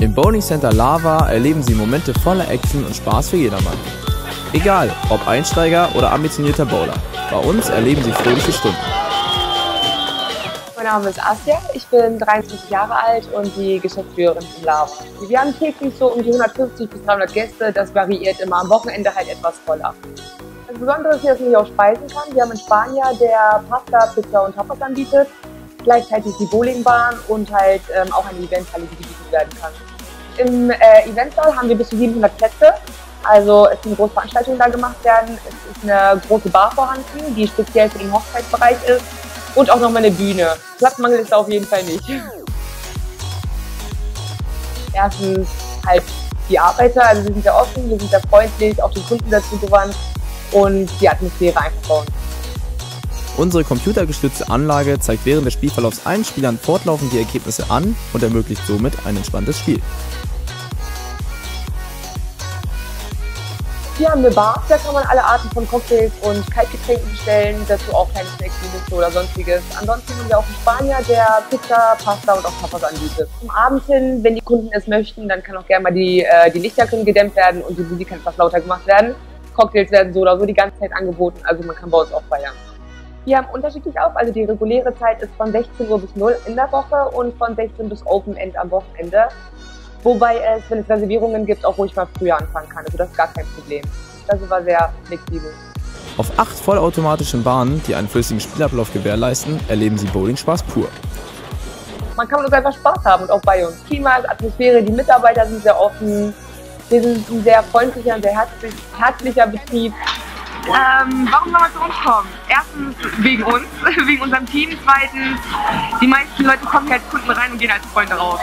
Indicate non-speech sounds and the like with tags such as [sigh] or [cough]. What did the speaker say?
Im Bowling Center Lava erleben Sie Momente voller Action und Spaß für jedermann. Egal, ob Einsteiger oder ambitionierter Bowler, bei uns erleben Sie fröhliche Stunden. Mein Name ist Asja, ich bin 23 Jahre alt und die Geschäftsführerin von Lava. Wir haben täglich so um die 150 bis 300 Gäste, das variiert immer, am Wochenende halt etwas voller. Das Besondere ist hier, dass man hier auch speisen kann. Wir haben einen Spanier, der Pasta, Pizza und Tapas anbietet. Gleichzeitig die Bowlingbahn und halt ähm, auch eine Eventhalle, die gebietet werden kann. Im äh, Eventsaal haben wir bis zu 700 Plätze. Also es sind große Veranstaltungen da gemacht werden. Es ist eine große Bar vorhanden, die speziell für den Hochzeitsbereich ist. Und auch nochmal eine Bühne. Platzmangel ist da auf jeden Fall nicht. Erstens halt die Arbeiter, also wir sind sehr offen, wir sind sehr freundlich, auch den Kunden dazu gewandt und die Atmosphäre einfach bauen. Unsere computergestützte Anlage zeigt während des Spielverlaufs allen Spielern fortlaufend die Ergebnisse an und ermöglicht somit ein entspanntes Spiel. Wir haben eine Bar, da kann man alle Arten von Cocktails und Kaltgetränken bestellen, dazu auch kleine Snacks wie oder sonstiges. Ansonsten haben wir auch einen Spanier, der Pizza, Pasta und auch Tapas anbietet. Zum Abend hin, wenn die Kunden es möchten, dann kann auch gerne mal die, äh, die Lichter können gedämmt werden und die Musik kann etwas lauter gemacht werden. Cocktails werden so oder so die ganze Zeit angeboten, also man kann bei uns auch feiern. Wir haben unterschiedlich auf, also die reguläre Zeit ist von 16 Uhr bis 0 in der Woche und von 16 bis Open End am Wochenende. Wobei es, wenn es Reservierungen gibt, auch ruhig mal früher anfangen kann. Also das ist gar kein Problem. Das war sehr flexibel. Auf acht vollautomatischen Bahnen, die einen flüssigen Spielablauf gewährleisten, erleben Sie Bowling-Spaß pur. Man kann mit uns einfach Spaß haben und auch bei uns. Klima, Atmosphäre, die Mitarbeiter sind sehr offen. Wir sind ein sehr freundlicher und sehr herzlich, herzlicher Betrieb. Ähm, warum soll man zu uns kommen? Erstens wegen uns, [laughs] wegen unserem Team. Zweitens, die meisten Leute kommen hier als Kunden rein und gehen als Freunde raus.